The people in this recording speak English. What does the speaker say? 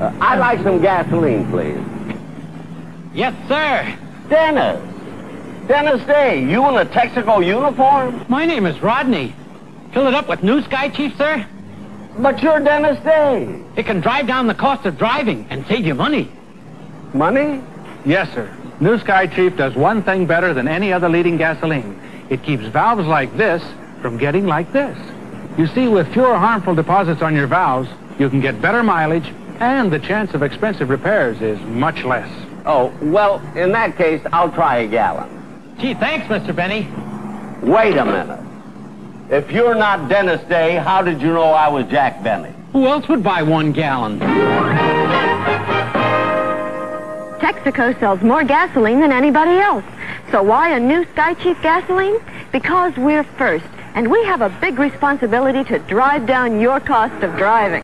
Uh, I'd like some gasoline, please. Yes, sir. Dennis. Dennis Day, you in a Texaco uniform? My name is Rodney. Fill it up with New Sky, Chief, sir? But you're Dennis Day. It can drive down the cost of driving and save you money. Money? Yes, sir. New Sky Chief does one thing better than any other leading gasoline. It keeps valves like this from getting like this. You see, with fewer harmful deposits on your valves, you can get better mileage, and the chance of expensive repairs is much less. Oh, well, in that case, I'll try a gallon. Gee, thanks, Mr. Benny. Wait a minute. If you're not Dennis Day, how did you know I was Jack Benny? Who else would buy one gallon? Texaco sells more gasoline than anybody else. So why a new Sky Chief gasoline? Because we're first, and we have a big responsibility to drive down your cost of driving.